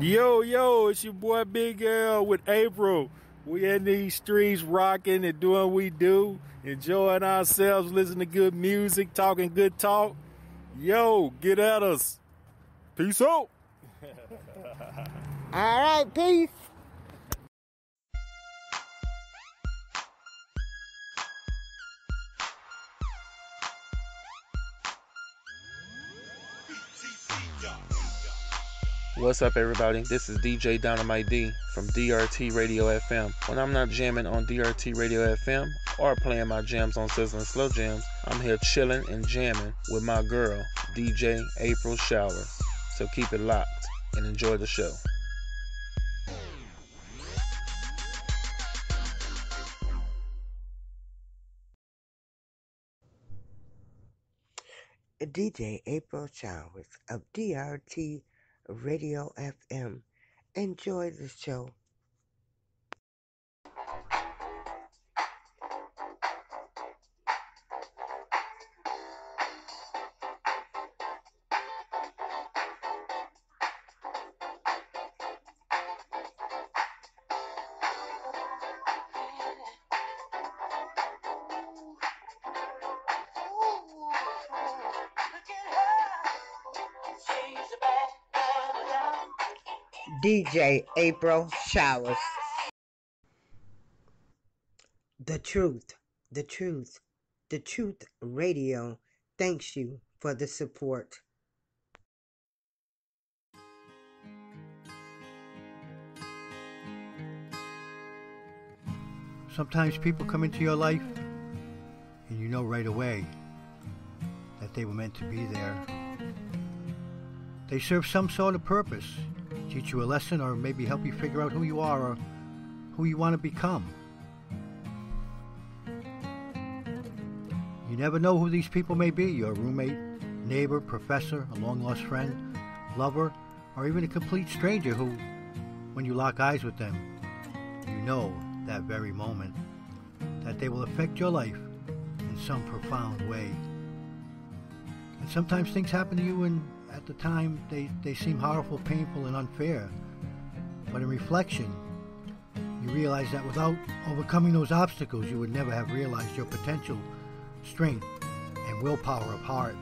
Yo, yo, it's your boy Big L with April. We in these streets rocking and doing what we do, enjoying ourselves, listening to good music, talking good talk. Yo, get at us. Peace out. All right, peace. What's up, everybody? This is DJ Dynamite D from DRT Radio FM. When I'm not jamming on DRT Radio FM or playing my jams on Sizzling Slow Jams, I'm here chilling and jamming with my girl, DJ April Showers. So keep it locked and enjoy the show. DJ April Showers of DRT Radio FM. Enjoy the show. DJ April Showers. The truth, the truth, the truth radio thanks you for the support. Sometimes people come into your life and you know right away that they were meant to be there. They serve some sort of purpose, teach you a lesson, or maybe help you figure out who you are or who you want to become. You never know who these people may be your roommate, neighbor, professor, a long lost friend, lover, or even a complete stranger who, when you lock eyes with them, you know that very moment that they will affect your life in some profound way. And sometimes things happen to you and at the time they, they seem horrible, painful, and unfair. But in reflection, you realize that without overcoming those obstacles, you would never have realized your potential, strength, and willpower of heart.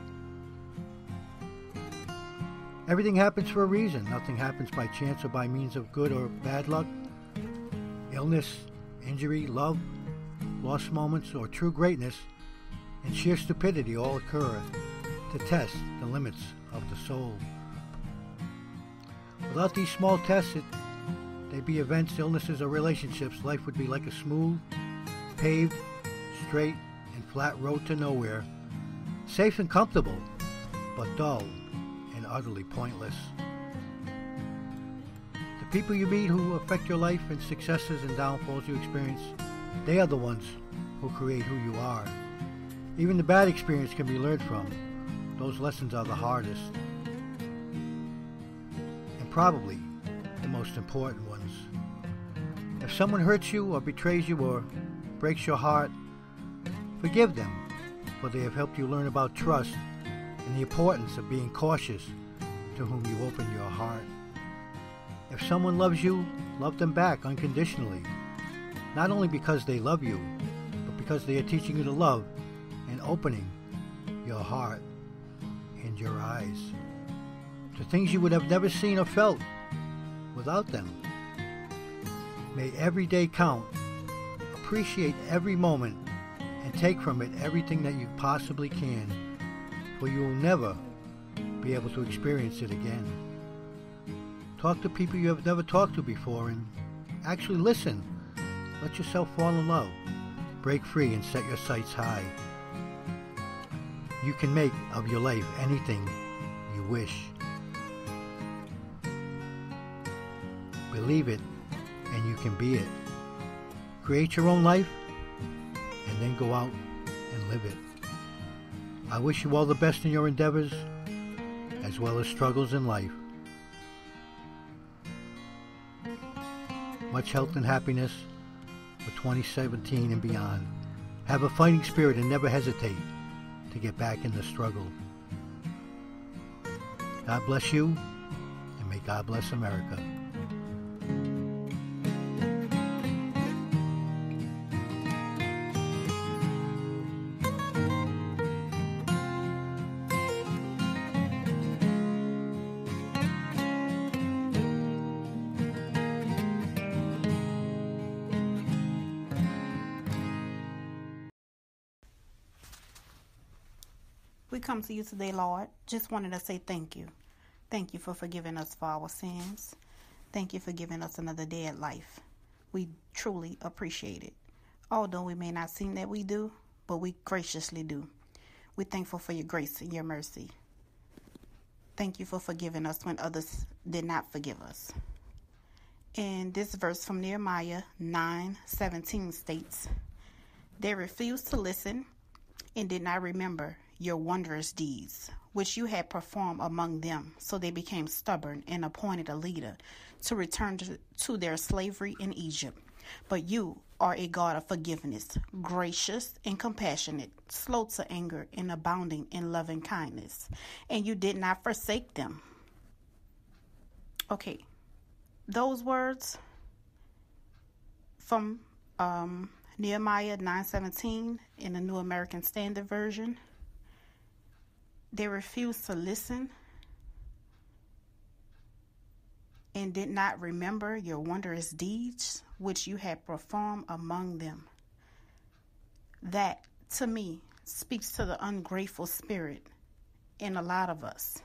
Everything happens for a reason. Nothing happens by chance or by means of good or bad luck. Illness, injury, love, lost moments, or true greatness and sheer stupidity all occur to test the limits of the soul. Without these small tests, it, they be events, illnesses, or relationships, life would be like a smooth, paved, straight, and flat road to nowhere, safe and comfortable, but dull and utterly pointless. The people you meet who affect your life and successes and downfalls you experience, they are the ones who create who you are. Even the bad experience can be learned from. Those lessons are the hardest. And probably the most important ones. If someone hurts you or betrays you or breaks your heart, forgive them, for they have helped you learn about trust and the importance of being cautious to whom you open your heart. If someone loves you, love them back unconditionally, not only because they love you, but because they are teaching you to love and opening your heart and your eyes to things you would have never seen or felt without them. May every day count. Appreciate every moment and take from it everything that you possibly can, for you will never be able to experience it again. Talk to people you have never talked to before and actually listen. Let yourself fall in love. Break free and set your sights high. You can make of your life anything you wish. Believe it and you can be it. Create your own life and then go out and live it. I wish you all the best in your endeavors as well as struggles in life. Much health and happiness for 2017 and beyond. Have a fighting spirit and never hesitate to get back in the struggle. God bless you, and may God bless America. You today, Lord. Just wanted to say thank you. Thank you for forgiving us for our sins. Thank you for giving us another day at life. We truly appreciate it. Although we may not seem that we do, but we graciously do. We're thankful for your grace and your mercy. Thank you for forgiving us when others did not forgive us. And this verse from Nehemiah 9:17 states, "They refused to listen and did not remember your wondrous deeds, which you had performed among them. So they became stubborn and appointed a leader to return to, their slavery in Egypt. But you are a God of forgiveness, gracious and compassionate, slow to anger and abounding in loving kindness. And you did not forsake them. Okay, those words from um, Nehemiah 9:17 in the New American Standard Version. They refused to listen and did not remember your wondrous deeds which you had performed among them. That, to me, speaks to the ungrateful spirit in a lot of us.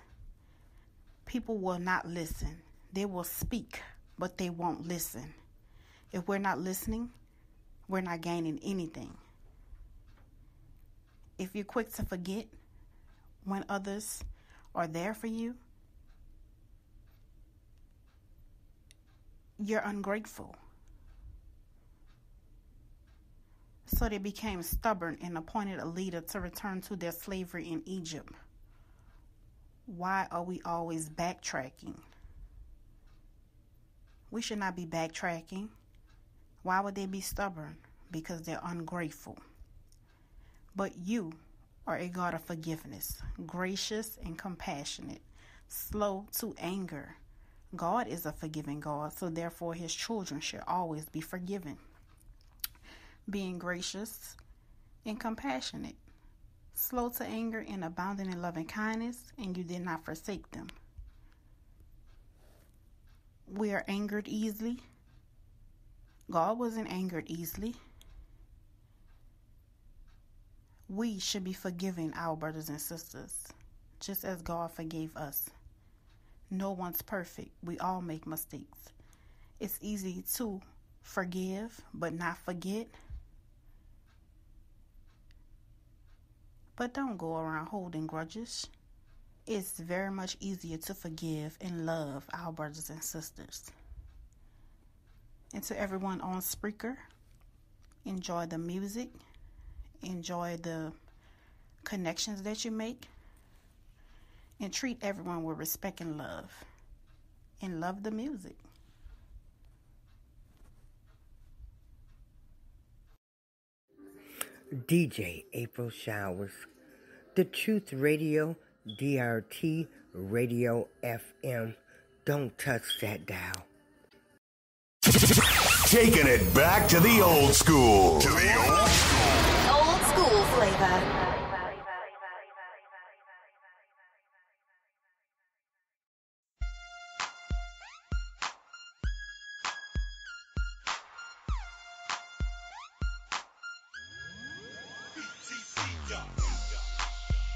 People will not listen. They will speak, but they won't listen. If we're not listening, we're not gaining anything. If you're quick to forget when others are there for you, you're ungrateful. So they became stubborn and appointed a leader to return to their slavery in Egypt. Why are we always backtracking? We should not be backtracking. Why would they be stubborn? Because they're ungrateful. But you are a God of forgiveness, gracious and compassionate, slow to anger. God is a forgiving God, so therefore his children should always be forgiven. Being gracious and compassionate, slow to anger and abounding in loving kindness, and you did not forsake them. We are angered easily. God wasn't angered easily. We should be forgiving our brothers and sisters, just as God forgave us. No one's perfect. We all make mistakes. It's easy to forgive but not forget. But don't go around holding grudges. It's very much easier to forgive and love our brothers and sisters. And to everyone on Spreaker, enjoy the music, enjoy the connections that you make, and treat everyone with respect and love. And love the music. DJ April Showers, The Truth Radio, DRT Radio FM. Don't touch that dial. Taking it back to the old school. To the old Old school flavor.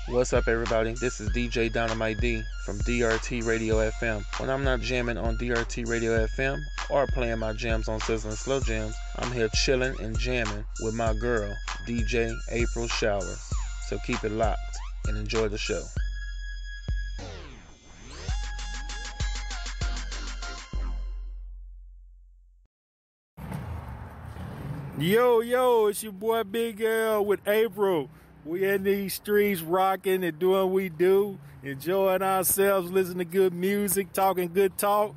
What's up, everybody? This is DJ Dynamite D from DRT Radio FM. When I'm not jamming on DRT Radio FM or playing my jams on Sizzling Slow Jams, I'm here chilling and jamming with my girl, DJ April Showers. So keep it locked and enjoy the show. Yo, yo, it's your boy Big L with April. We in these streets rocking and doing what we do, enjoying ourselves, listening to good music, talking good talk.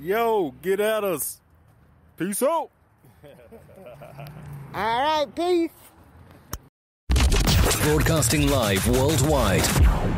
Yo, get at us. Peace out. All right, peace. Broadcasting live worldwide.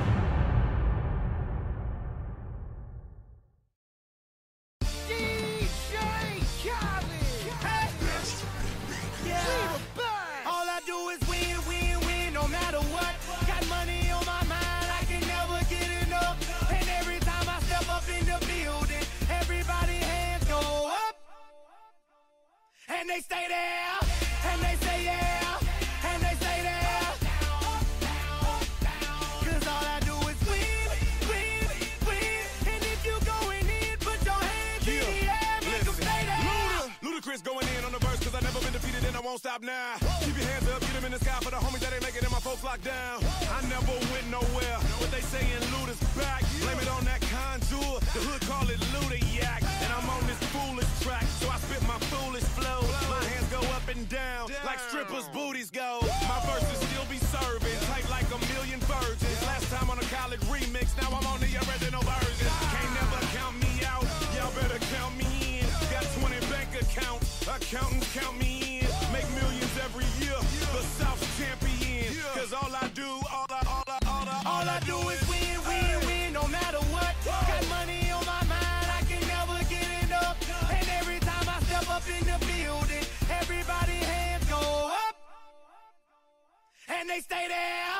They stay there,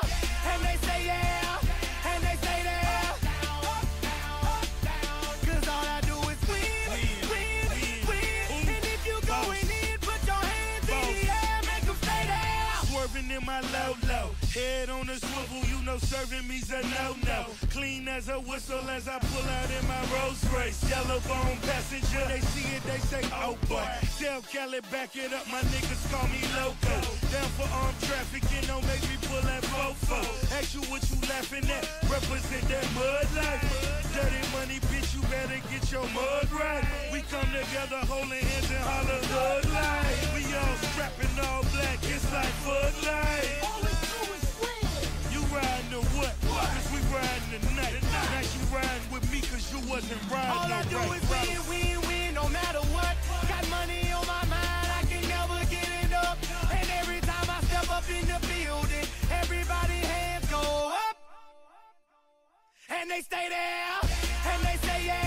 and they say yeah, and they stay there. Cause all I do is win, win, win. And if you going in, put your hands in the air, make them stay there. Swerving in my low low, head on the swivel, know serving me's a no no. Clean as a whistle as I pull out in my Rolls Royce. Yellow bone passenger, they see it, they say, oh boy. Tell Kelly back it up, my niggas call me loco. Down for armed trafficking, don't make me pull that fofo. Ask you what you laughing at, represent that mud life. Dirty money, bitch, you better get your mud right. We come together holding hands and holler hood life. We all strapping all black, it's like Bud Light. Riding tonight. Now you riding with me cause you wasn't riding All I do right. is win, win, win, no matter what. Got money on my mind, I can never get it up. And every time I step up in the building, everybody hands go up. And they stay there, and they say yeah,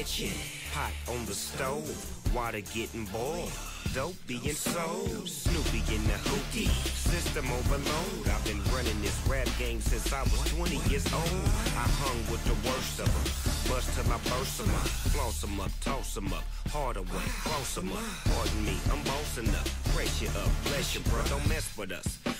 kitchen, pot on the stove, water getting boiled. Dope being sold, Snoopy in the hookie, system overload. I've been running this rap game since I was 20 years old. I hung with the worst of them, bust till I burst them up, floss them up, toss them up, harder way, close them up. Pardon me, I'm bossing up, pressure up, bless you, bro, don't mess with us.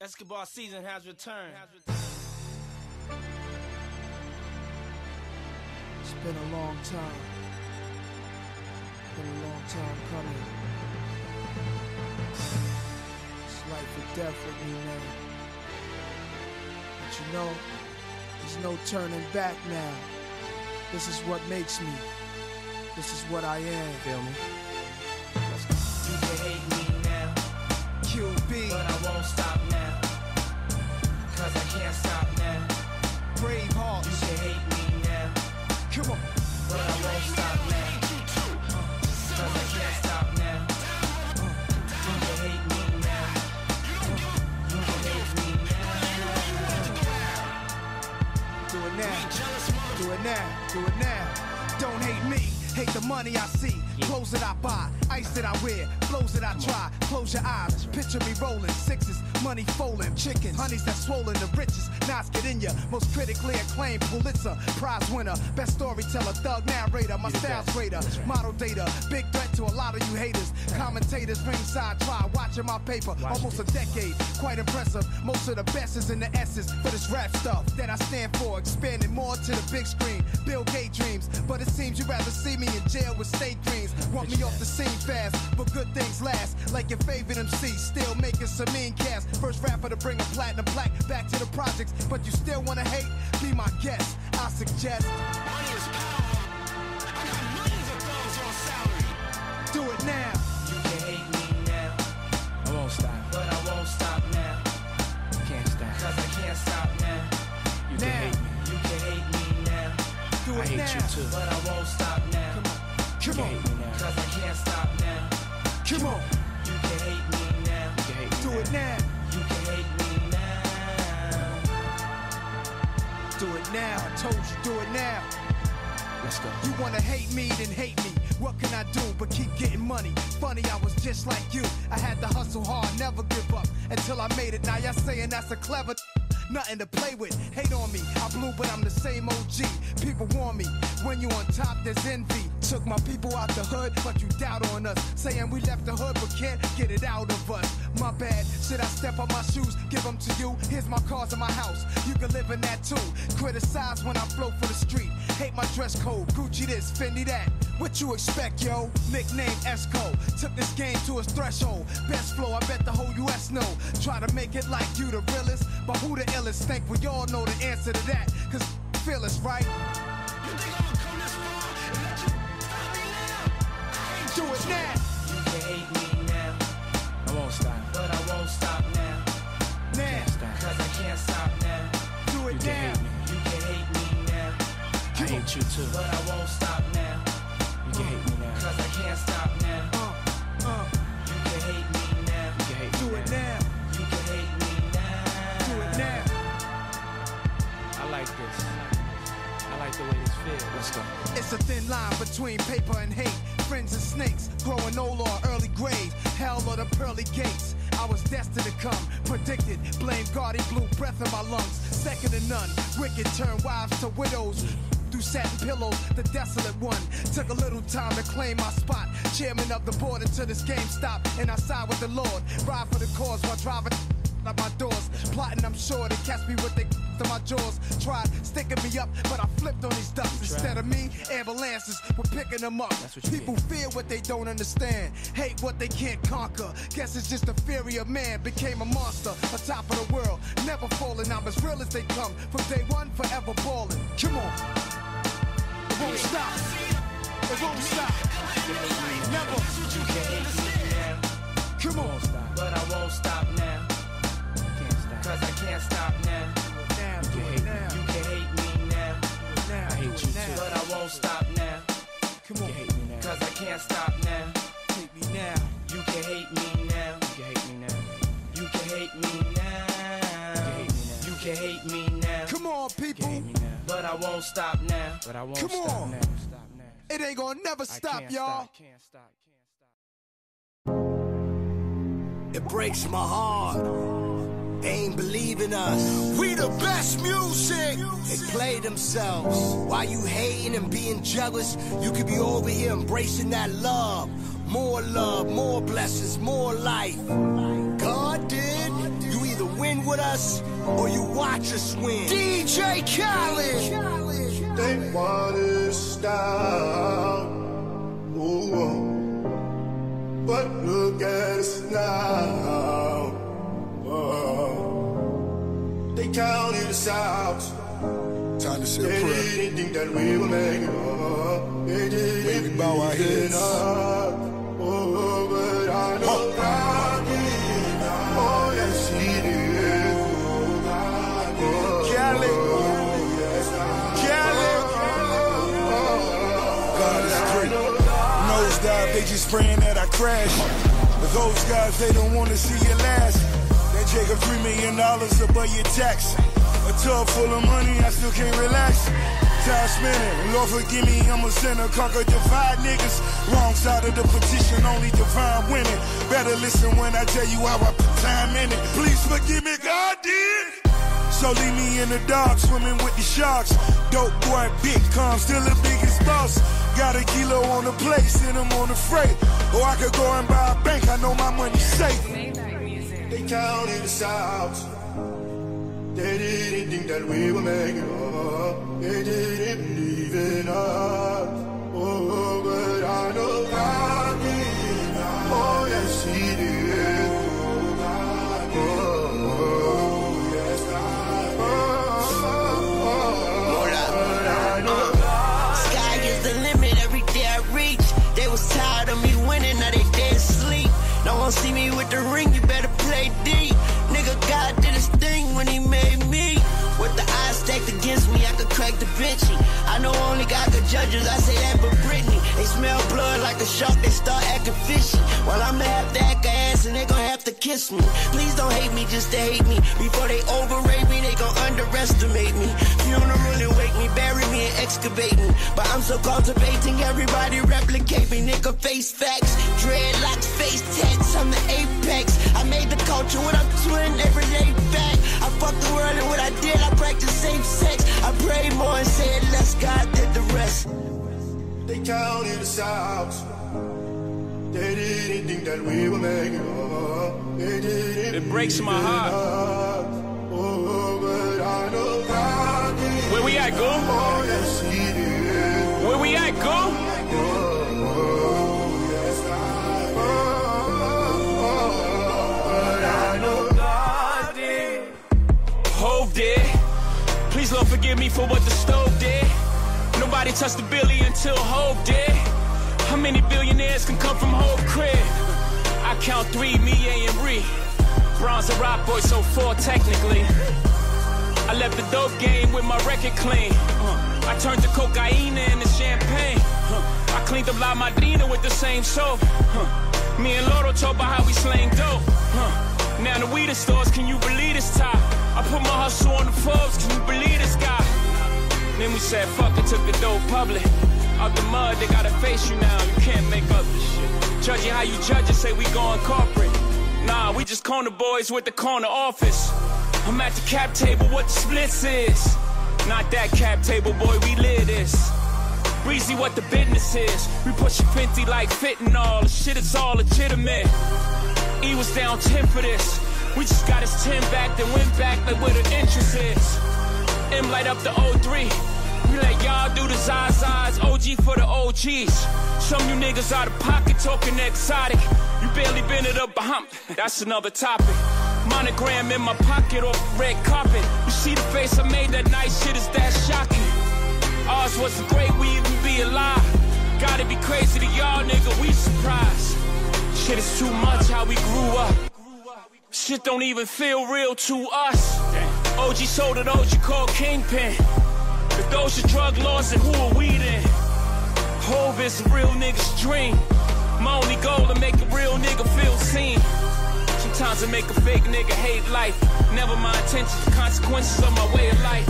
Escobar season has returned. It's been a long time. Been a long time coming. It's life or death with me now. But you know, there's no turning back now. This is what makes me. This is what I am. Feel me? Close your eyes, picture me rolling sixes, money folding, chickens, honeys that swollen the richest. Knots get in most critically acclaimed Pulitzer Prize winner, best storyteller, thug narrator, my style's greater, model data, big threat to a lot of you haters. Commentators ringside try watching my paper, almost a decade, quite impressive. Most of the best is in the essence for this rap stuff that I stand for, expanding more to the big screen. Bill Gates dreams, but it seems you'd rather see me in jail with state dreams. Want me off the scene fast, but good things last. Like your favorite MC, still making some mean cast. First rapper to bring a platinum plaque back to the projects, but you still wanna hate? Be my guest. I suggest. On your stomach I'm losing a tons of salary do it now. You can hate me now. I won't stop. But I won't stop now. Can't stop. Cause I can't stop now. You can Now. hate me. You can hate me now. Do I hate now. you too. But I won't stop now. Come on. Come on. hate me now. Cause I can't stop now. Come on. It now. I told you, do it now. Let's go. You wanna hate me, then hate me. What can I do but keep getting money? Funny, I was just like you. I had to hustle hard, never give up until I made it. Now y'all saying that's a clever. Nothing to play with. Hate on me. I blew, but I'm the same OG. People warn me. When you on top, there's envy. Took my people out the hood, but you doubt on us. Saying we left the hood, but can't get it out of us. My bad. Should I step on my shoes? Give them to you. Here's my cars and my house. You can live in that too. Criticize when I flow for the street. Hate my dress code. Gucci this, Fendi that. What you expect, yo? Nickname Esco. Took this game to its threshold. Best flow, I bet the whole US know. Try to make it like you the realest. But who the illest? Think we all know the answer to that. Cause feel us, right? Do it now. You can hate me now. I won't stop. But I won't stop now. Now. Cause I can't stop now. Do it now. You can hate me now. I hate you too. But I won't stop now. You can hate me now. Cause I can't stop now. Uh, uh, You can hate me now. You can hate me do it now. You can hate me now. Do it now. I like this. I like the way this feels. Let's go. It's a thin line between paper and hate. Friends and snakes, growing old or early grave. Hell or the pearly gates. I was destined to come, predicted. Blame God, he blew breath in my lungs. Second to none. Wicked turn wives to widows. Through satin pillows, the desolate one. Took a little time to claim my spot. Chairman of the board until this game stopped. And I side with the Lord. Ride for the cause while driving out my doors. Plotting, I'm sure they catch me with they to my jaws. Tried sticking me up, but I flipped on these ducks. Instead of me, ambulances were picking them up. People fear what they don't understand, hate what they can't conquer. Guess it's just the fury of man became a monster, on top of the world. Never falling, I'm as real as they come. From day one, forever balling. Come on. It won't stop. It won't stop. Never. Won't stop now. But I won't Come stop on. now. Stop now. It ain't gonna never stop, y'all. Can't stop. Can't stop. It breaks my heart. They ain't believing us. We the best music. They play themselves. While you hating and being jealous, you could be over here embracing that love. More love, more blessings, more life. God did. You either win with us or you watch us win. DJ Khaled. They want to stop. Ooh, but look at us now. Oh, they counted us out. Time to say They a prayer. didn't think that we would make it up. They didn't we bow our believe heads. us. Crash. Those guys, they don't want to see you last. That a three million dollars above your tax. A tub full of money, I still can't relax. time spinning. Lord forgive me, I'm a sinner. Conquer divide niggas. Wrong side of the petition, only divine winning. Better listen when I tell you how I put time in it. Please forgive me, God did. So leave me in the dark, swimming with the sharks. Dope boy, big calm, still the biggest boss. Got a kilo on the plate, send him on the freight. Or I could go and buy a bank, I know my money's safe. They counted us out. They didn't think that we were making up. They didn't believe in us. See me with the ring, you I could crack Da Vinci. I know only God could judge us, I say that for Britney. They smell blood like a shark, they start acting fishy. Well, I'ma have to act ass and they gon' have to kiss me. Please don't hate me just to hate me. Before they overrate me, they gon' underestimate me. Funeral and wake me, bury me and excavate me. But I'm so cultivating, everybody replicate me. Nigga, face facts, dreadlocks, face tats, I'm the apex. I made the culture what I'm doing every day back. I the world and what I did, I practiced safe sex. I prayed more and said less, God did the rest. They counted us out. They didn't think that we were making up. They didn't It breaks my believe heart. Oh, but I know God. Where we at, Goo? Yes, He did. Where we at, Goo? Please, Lord, forgive me for what the stove did. Nobody touched the billy until hope did. How many billionaires can come from Hov crib? I count three, me, Ye, and Ri. Bronze and Rock Boy, so four technically. I left the dope game with my record clean. I turned the cocaine into champagne. I cleaned up La Madrina with the same soap. Me and Loro talk about how we slang dope. Now the weed stores, can you believe this top? I put my hustle on the Forbes, can you believe this guy? Then we said fuck it, took the dope public. Out the mud, they gotta face you now. You can't make up this shit. Judging how you judge it, say we going corporate. Nah, we just corner boys with the corner office. I'm at the cap table, what the splits is. Not that cap table, boy, we live this. Breezy, what the business is. We push 50 like fitting all. The shit is all legitimate. E was down 10 for this. We just got his 10 back, then went back like where the interest is. M light up the 03. We let y'all do the Zazas, OG for the OGs. Some you niggas out of pocket talking exotic. You barely been it up a hump, That's another topic. Monogram in my pocket off red carpet. You see the face I made that night, shit is that shocking. Ours wasn't great, we even be alive. Gotta be crazy to y'all, nigga, we surprised. Shit is too much how we grew up. Shit don't even feel real to us. OG sold it, OG called Kingpin. If those are drug laws, then who are we then? Hov is a real nigga's dream. My only goal to make a real nigga feel seen. Sometimes I make a fake nigga hate life. Never my intentions, the consequences of my way of life.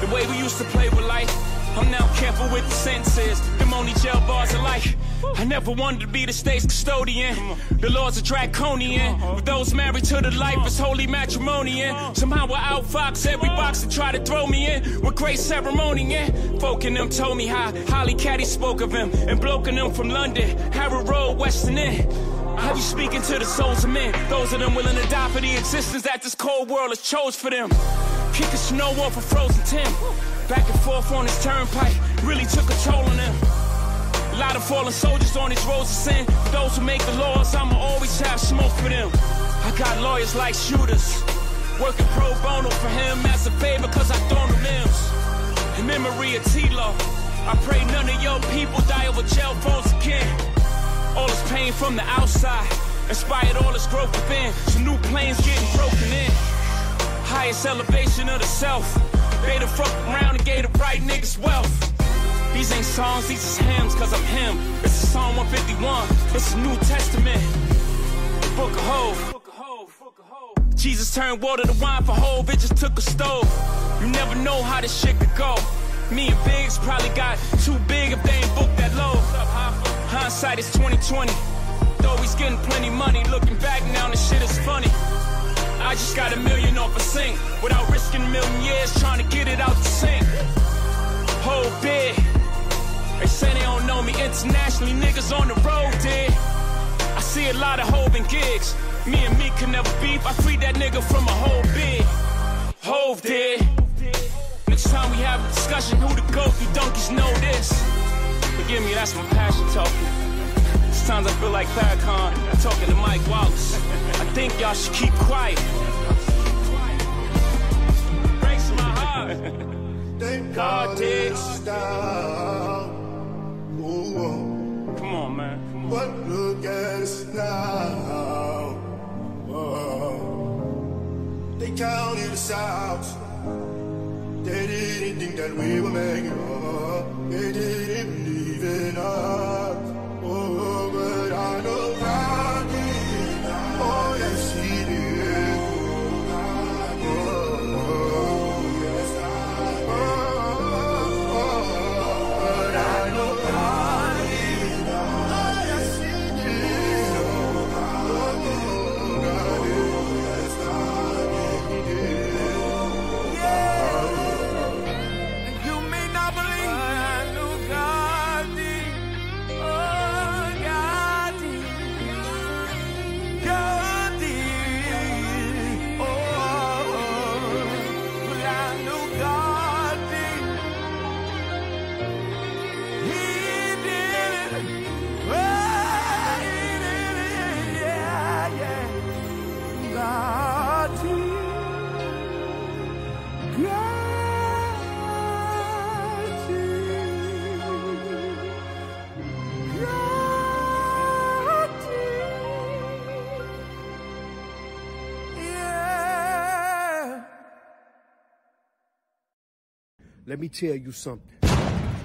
The way we used to play with life. I'm now careful with the sentences. Them only jail bars of life. I never wanted to be the state's custodian. The laws are draconian. With those married to the life, it's holy matrimony. And somehow I outfox every box that try to throw me in. With great ceremony, yeah. Folk in them told me how Holly Caddy spoke of him. And bloke in them from London, Harrow Road, Western End. I be speaking to the souls of men. Those of them willing to die for the existence that this cold world has chose for them. Kicking snow off a frozen Tim. Back and forth on this turnpike really took a toll on them. A lot of fallen soldiers on these roads of sin. Those who make the laws, I'ma always have smoke for them. I got lawyers like shooters. Working pro bono for him as a favor cause I thrown the limbs. In memory of T-Lo, I pray none of your people die over jail phones again. All this pain from the outside inspired all this growth within. Some new planes getting broken in. Highest elevation of the self. They the fuck around and gave the right niggas wealth. These ain't songs, these is hymns, cause I'm him. This is Psalm 151, it's a New Testament. Book of Hov. Jesus turned water to wine for Hov, it just took a stove. You never know how this shit could go. Me and Biggs probably got too big if they ain't booked that low. Hindsight is 2020. Though he's getting plenty money, looking back now, the shit is funny. I just got a million off a sink without risking a million years trying to get it out the sink. Whole big. They say they don't know me internationally, niggas on the road, did. I see a lot of Hov and gigs. Me and me can never beef. I freed that nigga from a whole big. Hov did. Next time we have a discussion, who the goat? You donkeys know this. Forgive me, that's my passion talking. Sometimes I feel like Farrakhan talking to Mike Wallace. I think y'all should keep quiet. Breaks my heart. God did. Come on, man. Come on. But look at us now. They counted us out. They didn't think that we were making it. They didn't believe in us. Let me tell you something.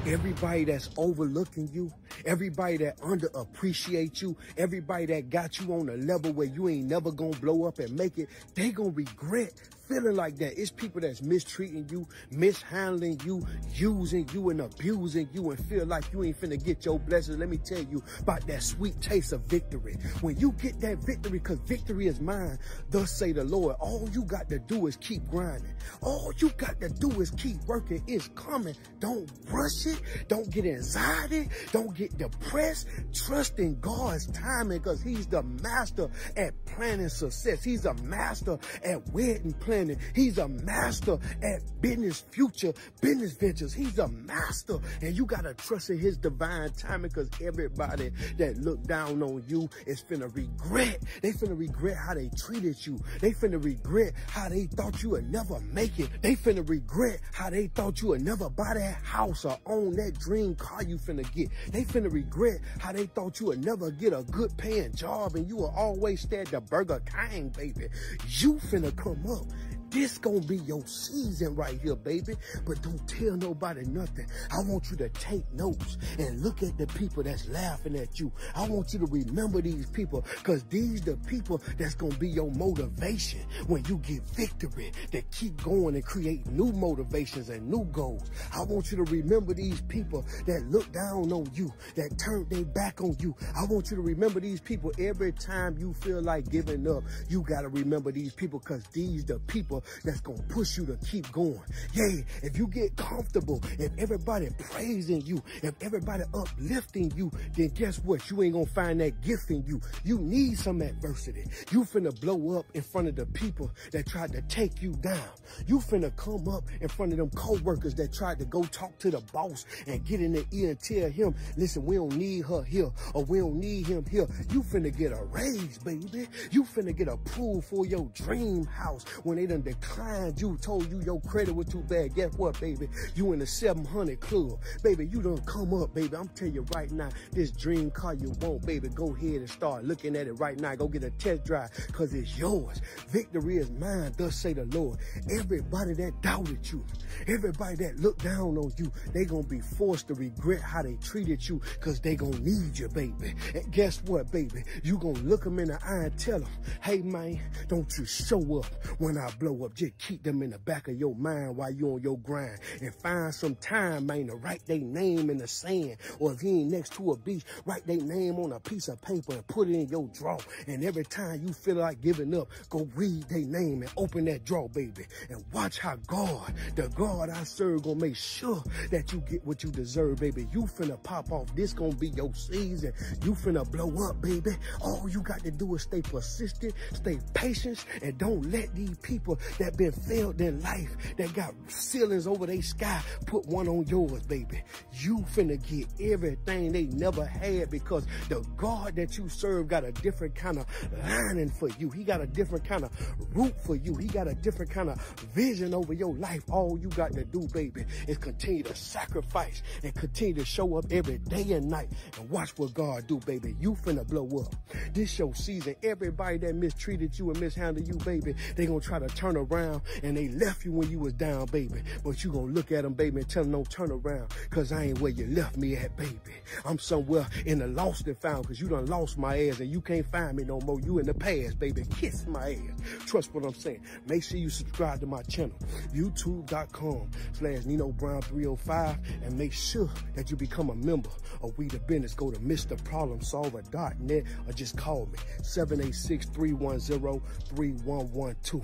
Everybody that's overlooking you, everybody that underappreciate you, everybody that got you on a level where you ain't never gonna blow up and make it, they gonna regret feeling like that. It's people that's mistreating you, mishandling you, using you and abusing you and feel like you ain't finna get your blessings. Let me tell you about that sweet taste of victory. When you get that victory, cause victory is mine, thus say the Lord, all you got to do is keep grinding. All you got to do is keep working. It's coming. Don't rush it. Don't get anxiety. Don't get depressed. Trust in God's timing because he's the master at planning success. He's a master at wedding planning. He's a master at business future, business ventures. He's a master and you got to trust in his divine timing because everybody that look down on you is finna regret. They finna regret how they treated you. They finna regret how they thought you would never make it. They finna regret how they thought you would never buy that house or own that dream car you finna get. They finna regret how they thought you would never get a good paying job and you will always stay at the Burger King, baby. You finna come up. This gonna be your season right here, baby. But don't tell nobody nothing. I want you to take notes and look at the people that's laughing at you. I want you to remember these people because these the people that's gonna be your motivation when you get victory to keep going and create new motivations and new goals. I want you to remember these people that look down on you, that turn their back on you. I want you to remember these people every time you feel like giving up. You gotta remember these people because these the people that's gonna push you to keep going. Yeah, if you get comfortable, if everybody praising you, if everybody uplifting you, then guess what? You ain't gonna find that gift in you. You need some adversity. You finna blow up in front of the people that tried to take you down. You finna come up in front of them co-workers that tried to go talk to the boss and get in their ear and tell him, listen, we don't need her here or we don't need him here. You finna get a raise, baby. You finna get approved for your dream house when they done declined you, told you your credit was too bad. Guess what, baby? You in the 700 club. Baby, you done come up, baby. I'm telling you right now, this dream car you want, baby, go ahead and start looking at it right now. Go get a test drive because it's yours. Victory is mine, thus say the Lord. Everybody that doubted you, everybody that looked down on you, they gonna be forced to regret how they treated you because they gonna need you, baby. And guess what, baby? You gonna look them in the eye and tell them, hey, man, don't you show up when I blow up. Just keep them in the back of your mind while you on your grind. And find some time, man, to write their name in the sand. Or if you ain't next to a beach, write their name on a piece of paper and put it in your drawer. And every time you feel like giving up, go read their name and open that drawer, baby. And watch how God, the God I serve, gonna make sure that you get what you deserve, baby. You finna pop off. This gonna be your season. You finna blow up, baby. All you got to do is stay persistent, stay patient, and don't let these people that been failed in life, that got ceilings over their sky, put one on yours, baby. You finna get everything they never had because the God that you serve got a different kind of lining for you. He got a different kind of root for you. He got a different kind of vision over your life. All you got to do, baby, is continue to sacrifice and continue to show up every day and night and watch what God do, baby. You finna blow up. This your season. Everybody that mistreated you and mishandled you, baby, they gonna try to turn around and they left you when you was down, baby. But you gonna look at them, baby, and tell them don't turn around cause I ain't where you left me at, baby. I'm somewhere in the lost and found cause you done lost my ass and you can't find me no more. You in the past, baby. Kiss my ass. Trust what I'm saying. Make sure you subscribe to my channel, youtube.com slash Nino Brown 305 and make sure that you become a member of We the Business. Go to MrProblemSolver.net or just call me 786-310-3112.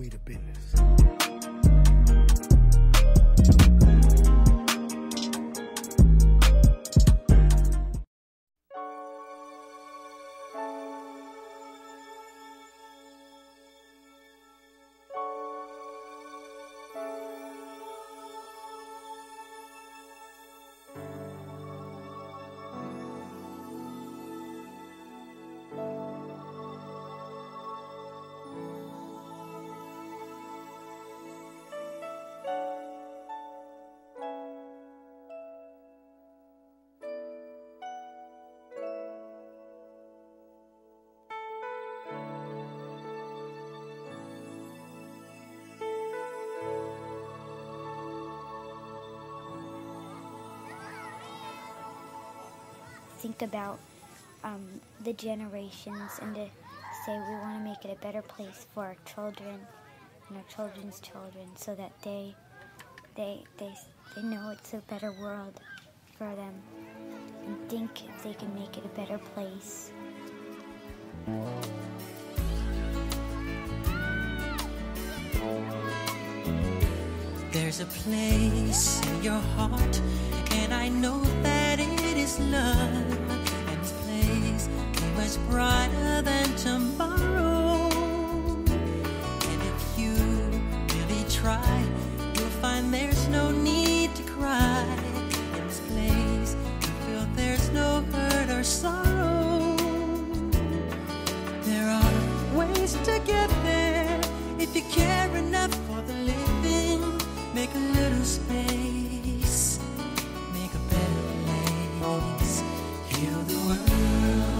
We the Business. Think about um, the generations and to say we want to make it a better place for our children and our children's children so that they they they they know it's a better world for them and think they can make it a better place. There's a place in your heart, and I know that it is love. Is brighter than tomorrow. And if you really try, you'll find there's no need to cry. In this place, you feel there's no hurt or sorrow. There are ways to get there if you care enough for the living. Make a little space, make a better place. Heal the world,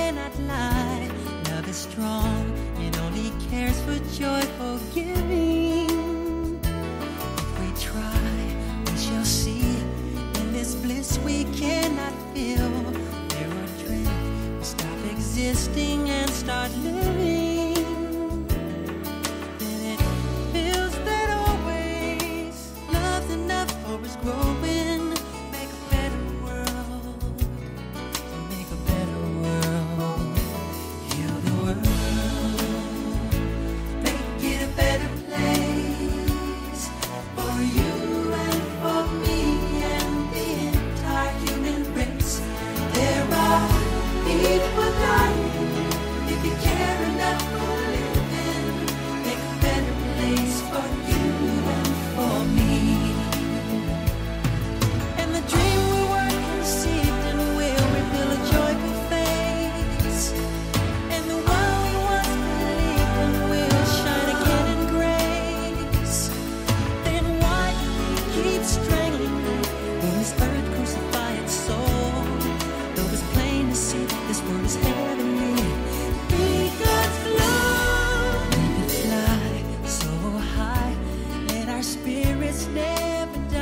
cares for joyful giving. If we try, we shall see. In this bliss we cannot feel. There are dreams we stop existing and start living. our spirits never die.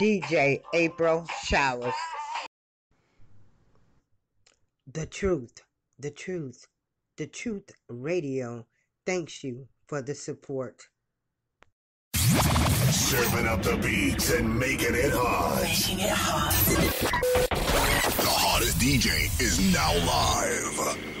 DJ April Showers. The truth, the truth, the truth radio thanks you for the support. Serving up the beats and making it hot. Making it hot. The hottest DJ is now live.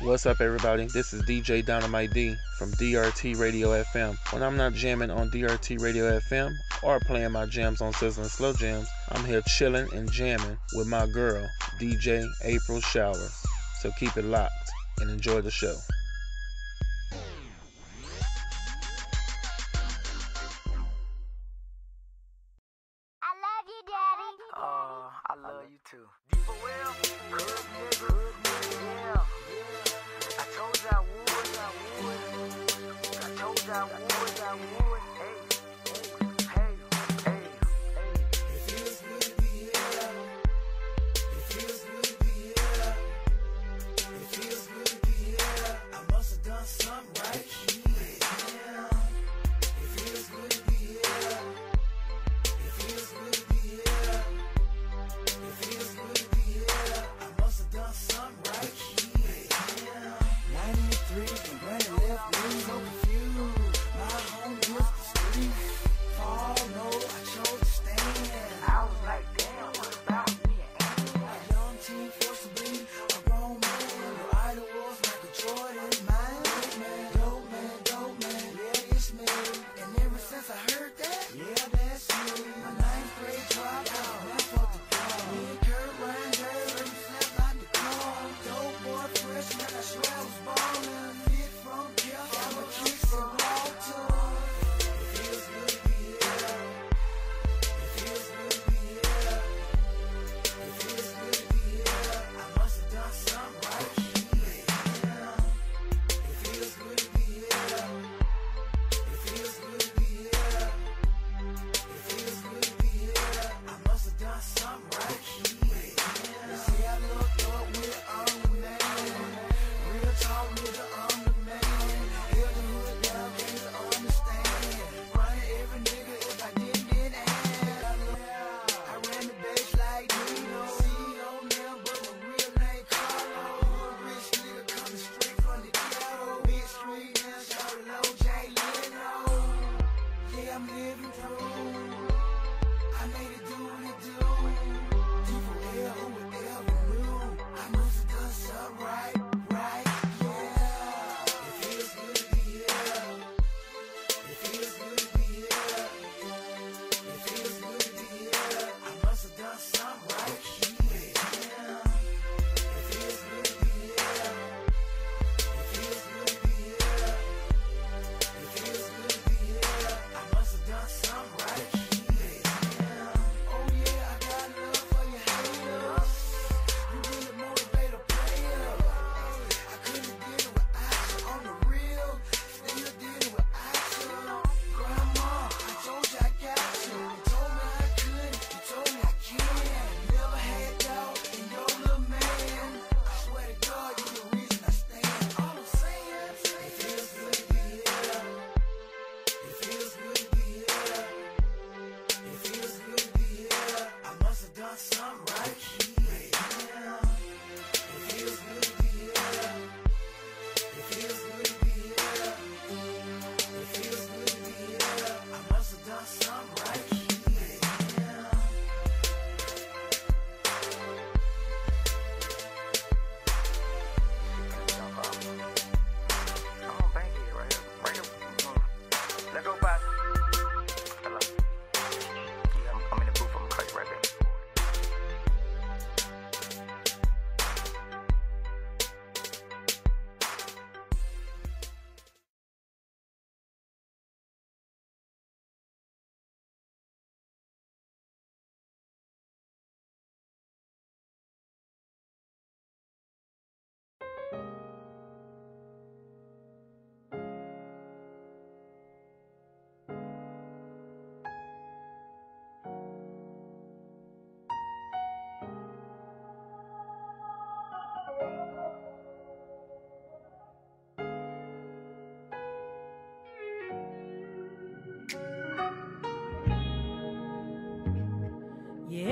What's up, everybody? This is DJ Dynamite D from DRT Radio FM. When I'm not jamming on DRT Radio FM or playing my jams on Sizzling Slow Jams, I'm here chilling and jamming with my girl, DJ April Showers. So keep it locked and enjoy the show.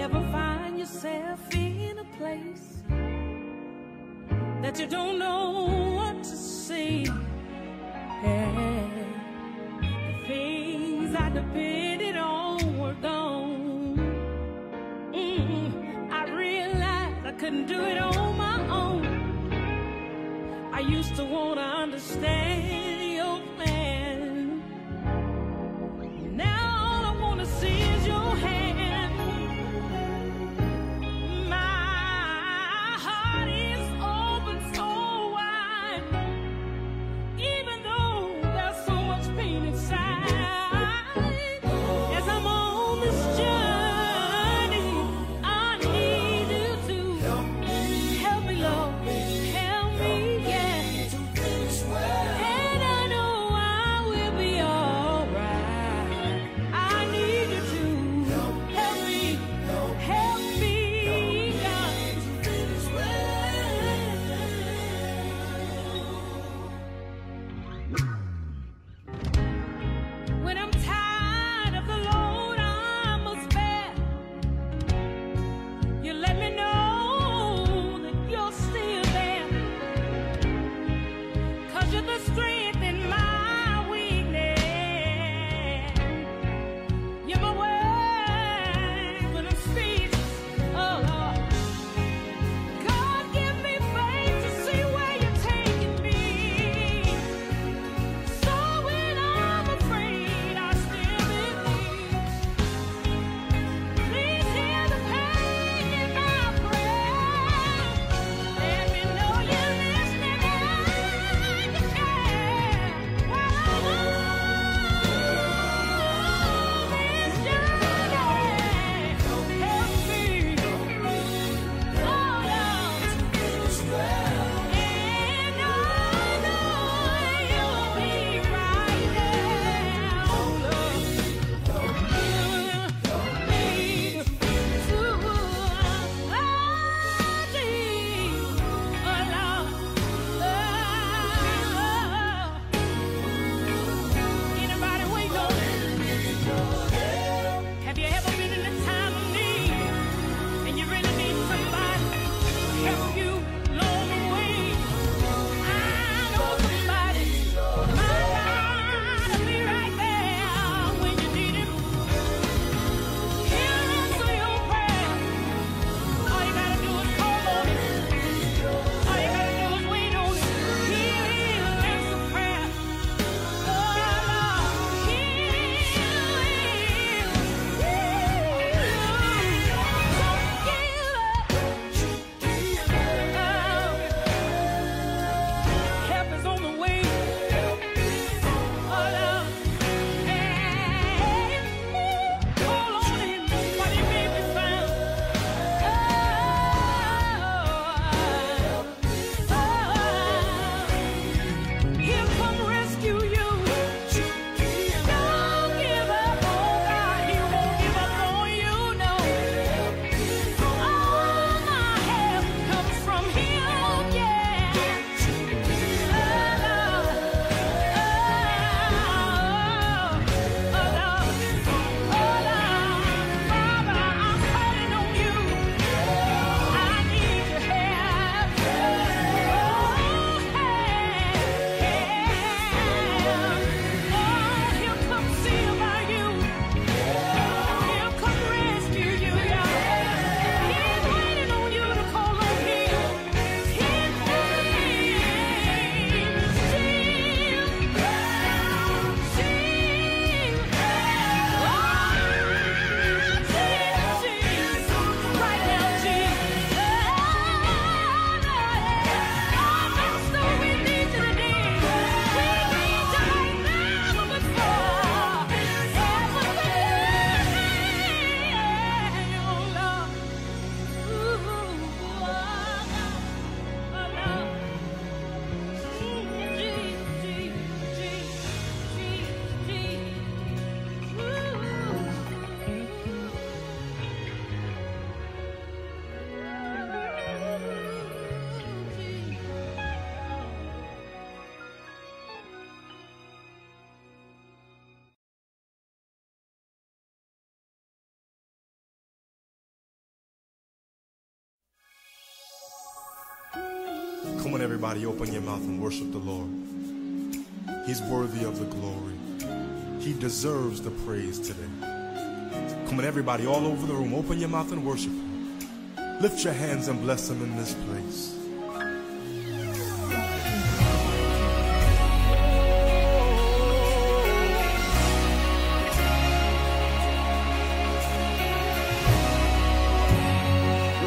Ever find yourself in a place that you don't know what to say? Hey, the things I depended on were gone. Mm, I realized I couldn't do it on my own. I used to want to understand everybody, open your mouth and worship the Lord. He's worthy of the glory. He deserves the praise today. Come on, everybody, all over the room, open your mouth and worship Him. Lift your hands and bless Him in this place.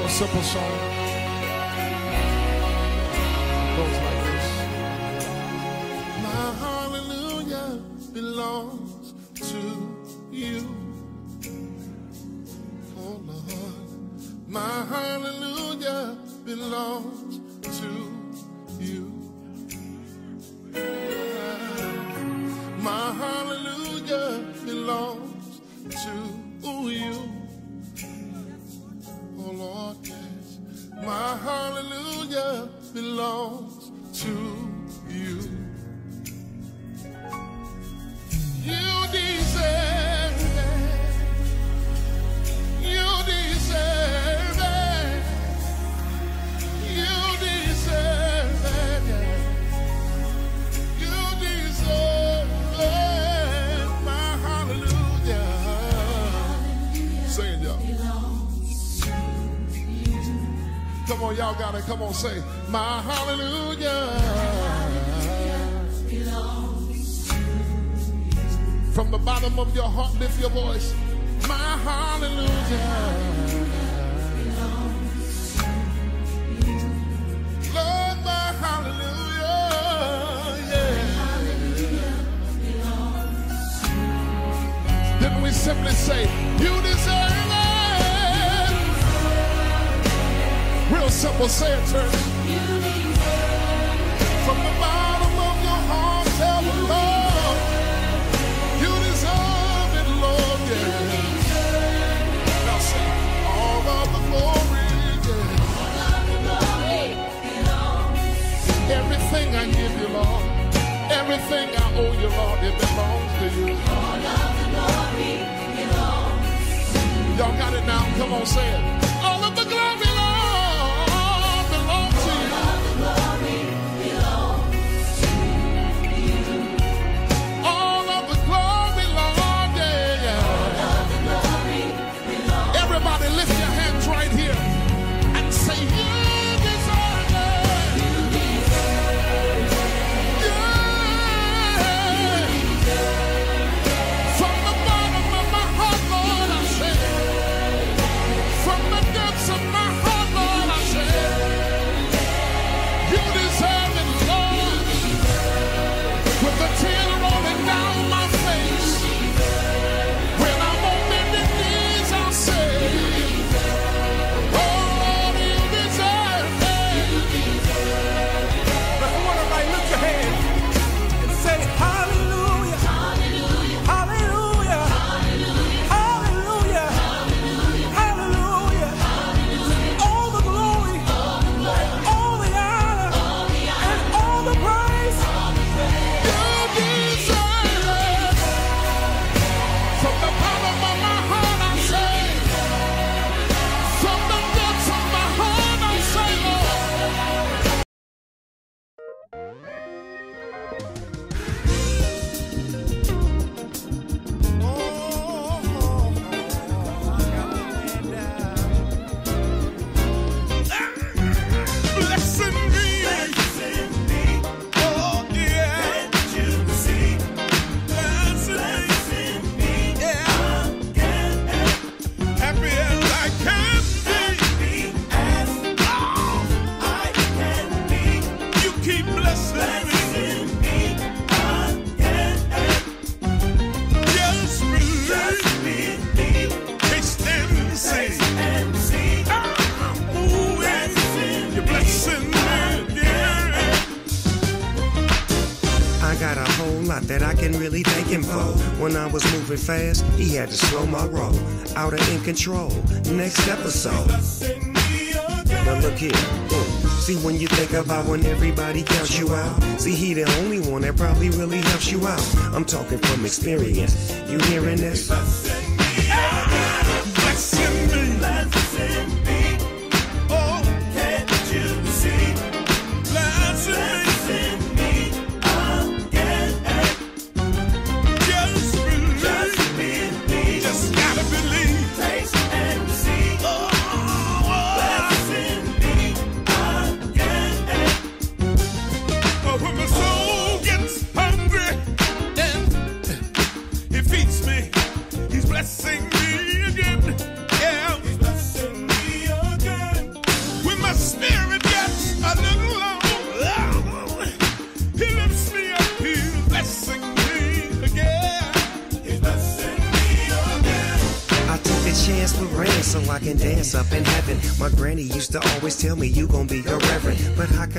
Simple song. Y'all got it. Come on, say, My hallelujah. From the bottom of your heart, lift your voice. My hallelujah. Lord, my hallelujah. Yeah. Then we simply say, You deserve Real simple, say it, church. From the bottom of your heart, tell the Lord, you deserve it, Lord. Now say, all of the glory, yeah. Everything I give you, Lord, everything I owe you, Lord, it belongs to you. All of the glory belongs. Y'all got it now? Come on, say it. All of the glory, fast, he had to slow my roll. Out of in control. Next episode. Now look here. See when you think about when everybody counts you out. See he the only one that probably really helps you out. I'm talking from experience. You hearing this?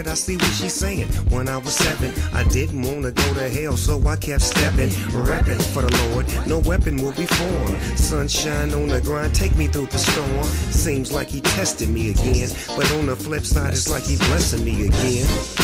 I see what she's saying when I was seven? I didn't wanna go to hell, so I kept stepping, rapping for the Lord. No weapon will be formed. Sunshine on the grind, take me through the storm. Seems like he tested me again, but on the flip side, it's like he blessing me again.